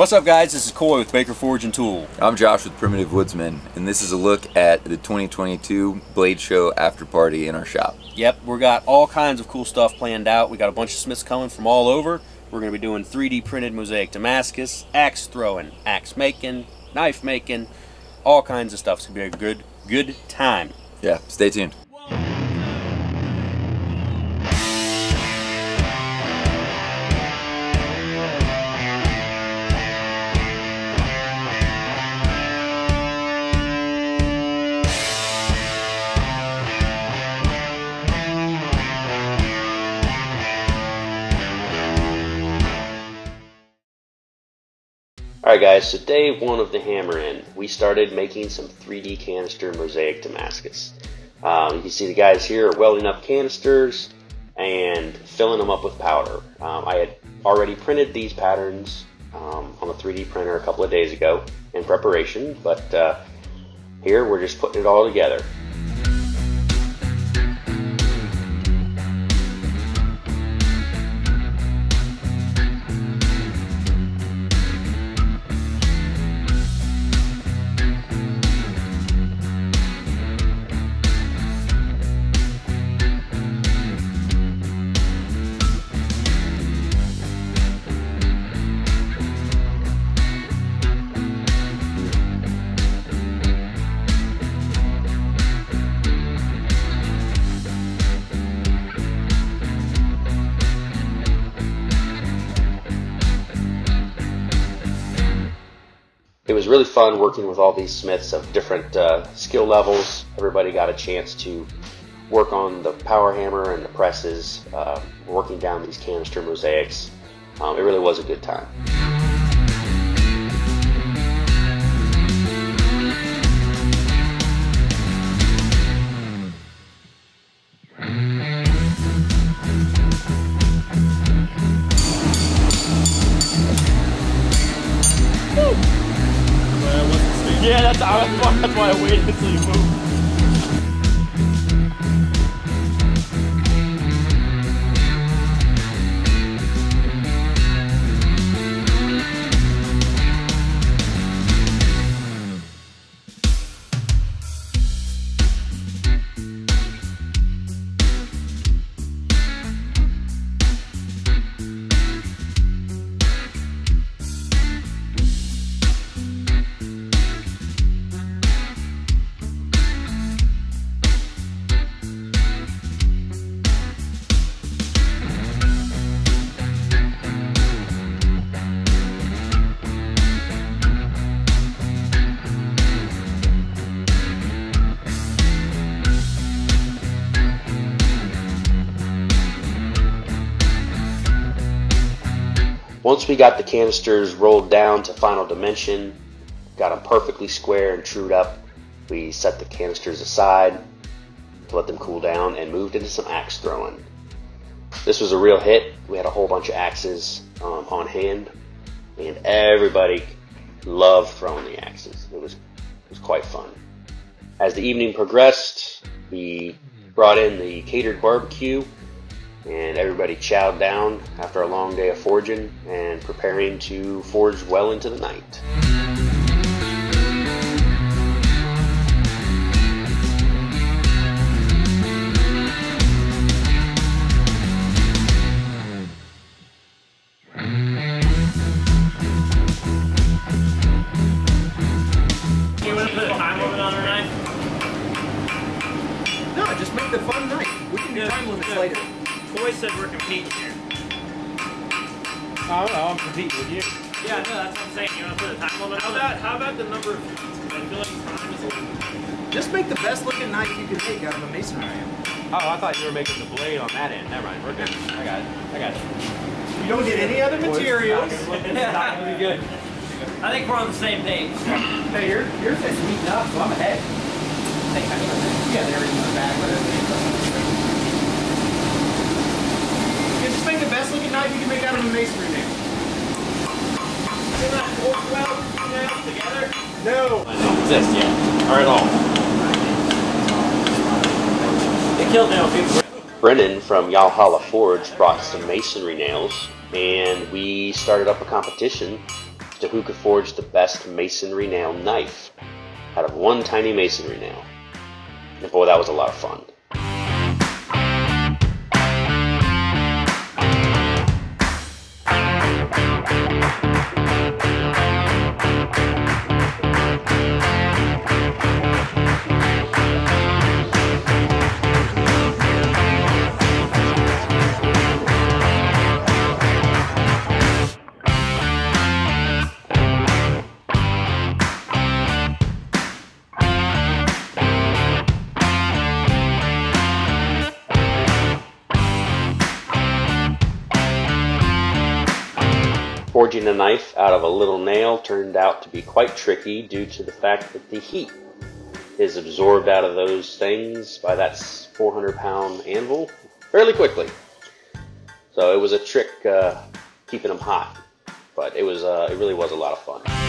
What's up guys, this is Coy with Baker Forge and Tool. I'm Josh with Primitive Woodsman, and this is a look at the 2022 Blade Show after party in our shop. Yep, we've got all kinds of cool stuff planned out. We got a bunch of smiths coming from all over. We're going to be doing 3D printed mosaic Damascus, axe throwing, axe making, knife making, all kinds of stuff. It's going to be a good, good time. Yeah, stay tuned. Alright guys, so day one of the hammer in, we started making some 3D canister mosaic Damascus. Um, you can see the guys here are welding up canisters and filling them up with powder. Um, I had already printed these patterns um, on the 3D printer a couple of days ago in preparation, but uh, here we're just putting it all together. Really fun working with all these smiths of different uh, skill levels. Everybody got a chance to work on the power hammer and the presses, uh, working down these canister mosaics. Um, it really was a good time. Why I waited we got the canisters rolled down to final dimension, got them perfectly square and trued up, we set the canisters aside to let them cool down and moved into some axe throwing. This was a real hit. We had a whole bunch of axes um, on hand, and everybody loved throwing the axes. It was, it was quite fun. As the evening progressed, we brought in the catered barbecue and everybody chowed down after a long day of forging and preparing to forge well into the night. Just make the best looking knife you can make out of a masonry iron. Oh, I thought you were making the blade on that end. Never mind, we're good. I got it. I got it. You don't get any other materials. It's not gonna be good. I think we're on the same page. Hey, your, yours has heating up, so I'm ahead. Hey, I mean, you got in the back, Yeah, just make the best looking knife you can make out of a masonry nail. We're not fork weld together. No. Exist yet. Or at all. Killed nail people. Brenden from Yahalla Forge brought some masonry nails, and we started up a competition to who could forge the best masonry nail knife out of one tiny masonry nail. And boy, that was a lot of fun. Forging a knife out of a little nail turned out to be quite tricky due to the fact that the heat is absorbed out of those things by that 400 pound anvil fairly quickly. So it was a trick uh, keeping them hot, but it was uh, it really was a lot of fun.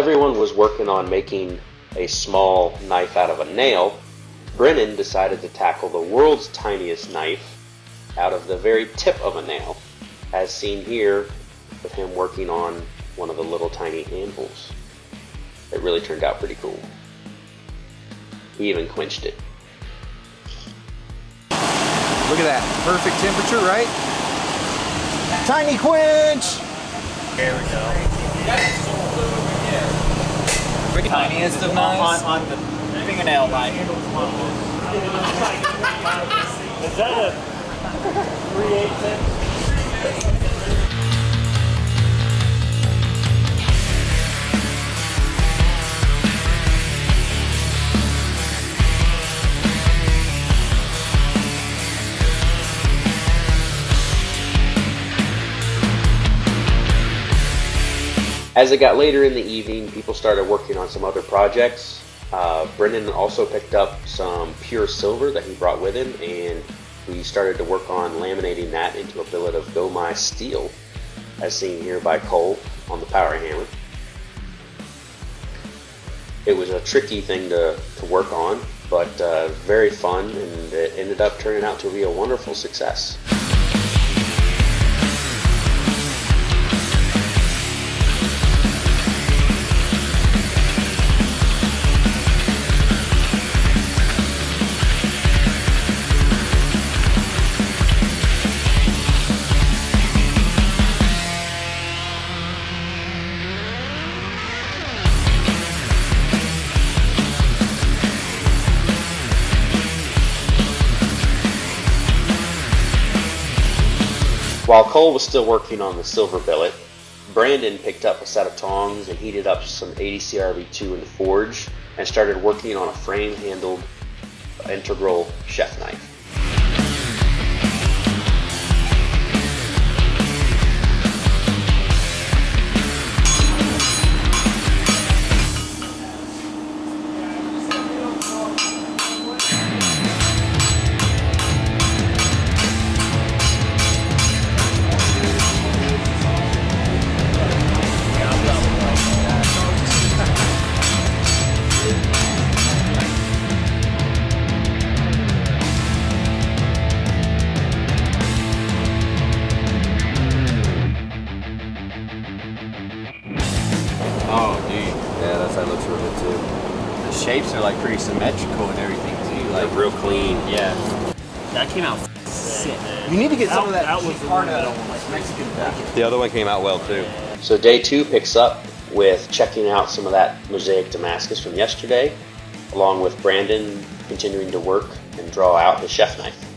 Everyone was working on making a small knife out of a nail, Brenden decided to tackle the world's tiniest knife out of the very tip of a nail, as seen here with him working on one of the little tiny anvils. It really turned out pretty cool. He even quenched it. Look at that. Perfect temperature, right? Tiny quench! There we go. Tiniest of knives. On, on the fingernail knife. Is that a 3 8 As it got later in the evening, people started working on some other projects. Uh, Brenden also picked up some pure silver that he brought with him, and we started to work on laminating that into a billet of Gomai steel, as seen here by Cole on the power hammer. It was a tricky thing to, to work on, but uh, very fun, and it ended up turning out to be a wonderful success. Cole was still working on the silver billet, Brandon picked up a set of tongs and heated up some 80CrV2 in the forge and started working on a frame handled integral chef knife. That, That was the part one that I of like Mexican bacon. The other one came out well too. So day two picks up with checking out some of that mosaic Damascus from yesterday, along with Brandon continuing to work and draw out his chef knife.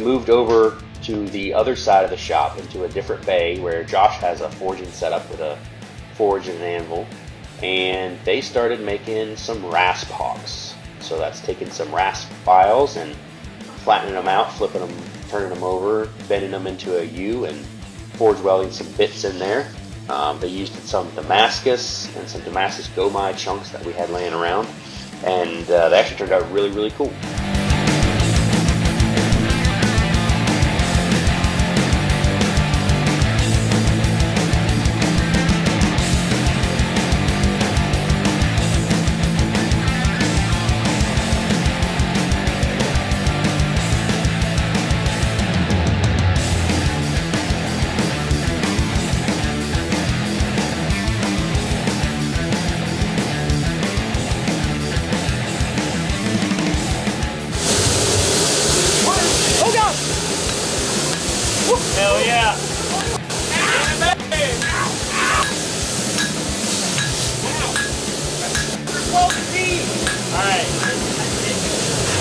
Moved over to the other side of the shop into a different bay where Josh has a forging setup with a forge and an anvil. And they started making some rasp hawks. So that's taking some rasp files and flattening them out, flipping them, turning them over, bending them into a U and forge welding some bits in there. Um, they used some Damascus and some Damascus Gomai chunks that we had laying around. And uh, they actually turned out really, really cool.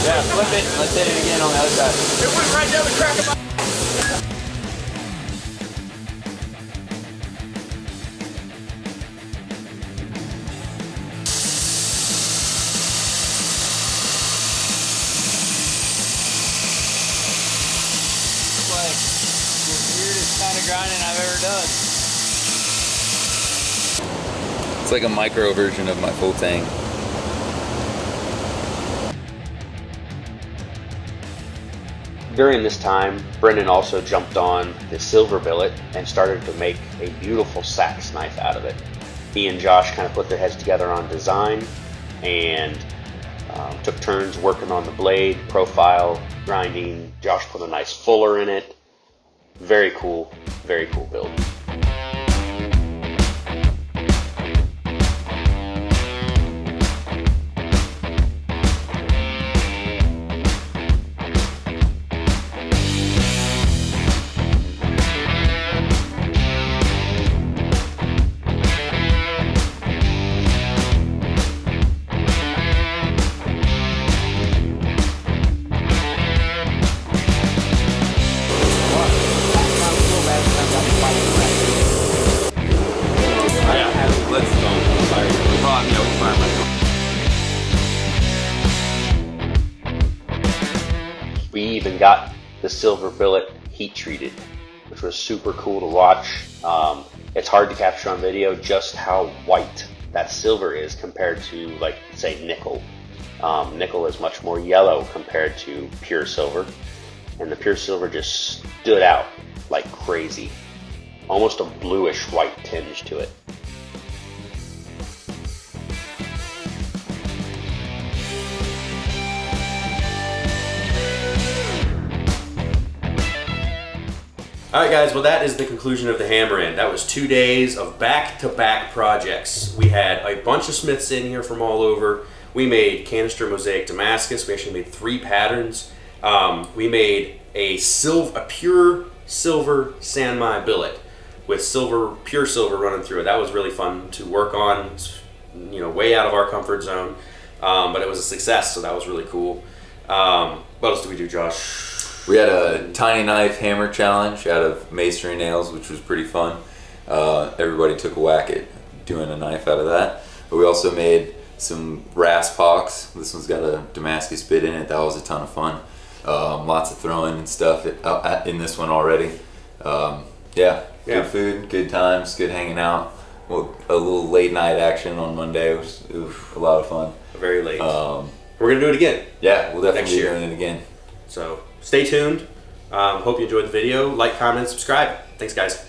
Yeah, flip it. Let's hit it again on the other side. It went right down the crack of my... Like the weirdest kind of grinding I've ever done. It's like a micro version of my full tank. During this time, Brenden also jumped on the silver billet and started to make a beautiful sax knife out of it. He and Josh kind of put their heads together on design and um, took turns working on the blade, profile, grinding. Josh put a nice fuller in it. Very cool, very cool build. The silver billet heat treated, which was super cool to watch. Um, it's hard to capture on video just how white that silver is compared to, like, say, nickel. Um, nickel is much more yellow compared to pure silver, and the pure silver just stood out like crazy. Almost a bluish white tinge to it. All right, guys. Well, that is the conclusion of the Hammer In. That was two days of back-to-back projects. We had a bunch of smiths in here from all over. We made canister mosaic Damascus. We actually made three patterns. Um, we made a silver, a pure silver Sanmai billet with silver, pure silver running through it. That was really fun to work on. You know, way out of our comfort zone, um, but it was a success. So that was really cool. Um, what else did we do, Josh? We had a tiny knife hammer challenge out of masonry nails, which was pretty fun. Uh, everybody took a whack at doing a knife out of that. But we also made some rasp hawks. This one's got a Damascus bit in it. That was a ton of fun. Um, lots of throwing and stuff uh, in this one already. Um, yeah, Yeah. good food, good times, good hanging out. Well, a little late night action on Monday was oof, a lot of fun. Very late. Um, We're gonna do it again. yeah, we'll definitely be doing it again. So stay tuned. Um, hope you enjoyed the video. Like, comment, subscribe. Thanks, guys.